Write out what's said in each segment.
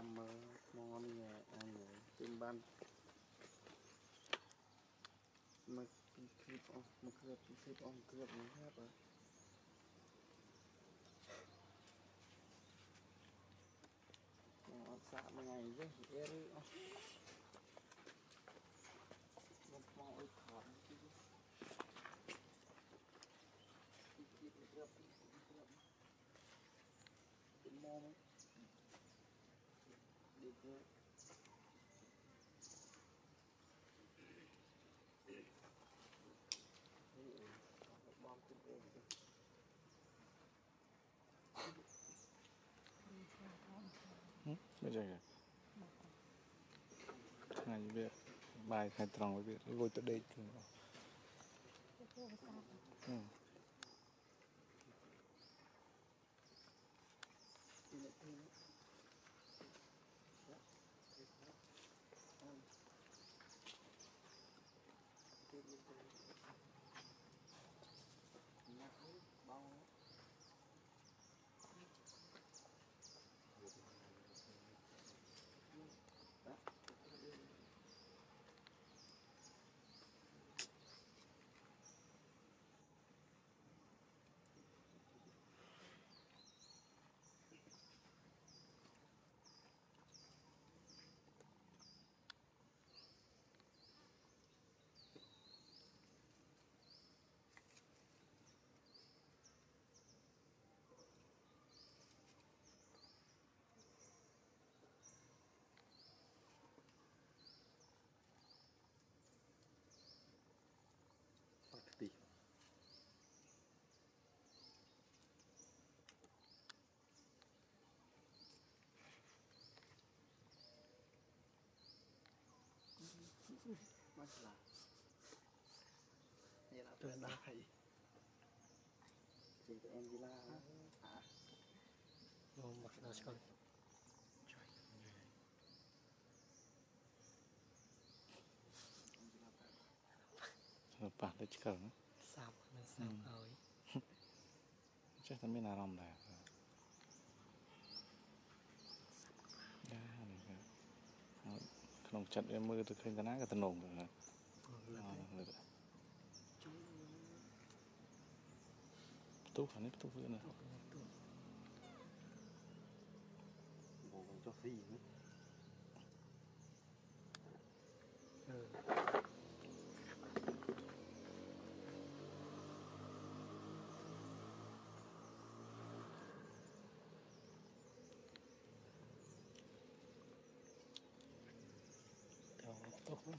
តាមមើលមកញ៉ែអញទិញបានមកពីគ្រីបអស់មកគ្រីបពីគ្រីបអស់គ្រីបហ្នឹងណាបាទអត់សាក់មួយថ្ងៃទេអេឬអស់អញ្ចឹងថ្ងៃវា បាយថ្ងៃត្រង់វាលួចទៅដេកខ្លួនអស់ Masalah. Ya lah tuan dah. Jadi em gila. Oh, makin sekali. Lepas dia cakap Sama, sama Cik tak main aram dah ក្នុងចិត្តវាមើលទៅឃើញតាណាក៏ទំនងទៅហ្នឹងផ្ទុះខាងនេះផ្ទុះវាណាបងចុះស៊ីអឺ Mm.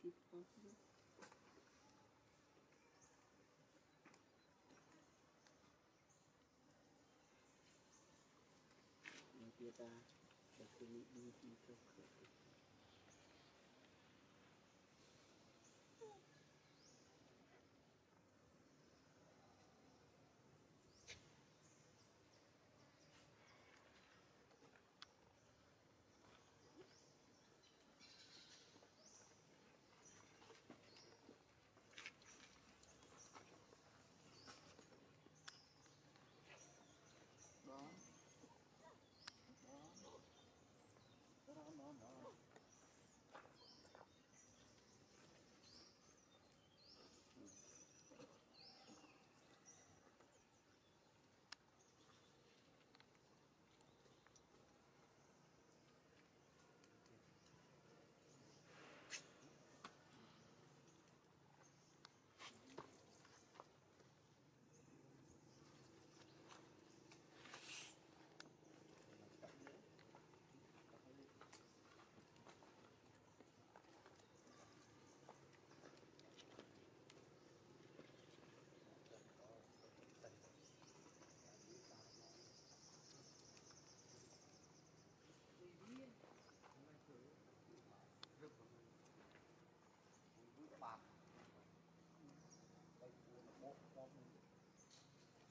你觉得这是你遇到的客户？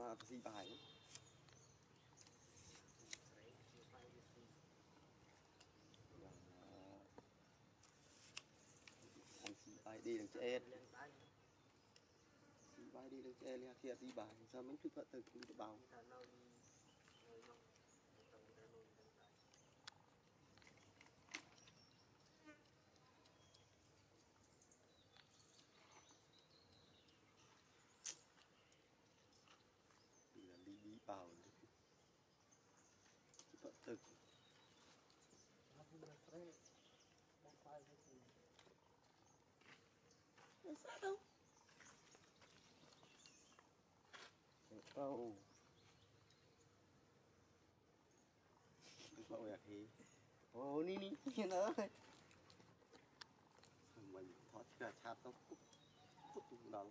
មកអាស៊ីបាយអាស៊ីបាយឌីនឹងឆ្អែតស៊ីបាយឌីនឹងឆ្អែតលះធាអាស៊ីបាយចាំមិនគឺគាត់ទៅគូដបោ bao bảo phật thực Để sao đâu Câu Câu là khí Ô ní ní Nhìn nữa thôi Mình thoát ra chát nó Phút đúng đầu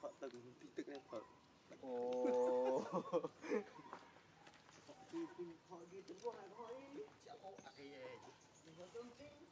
Thoát từng tích tức em phở oh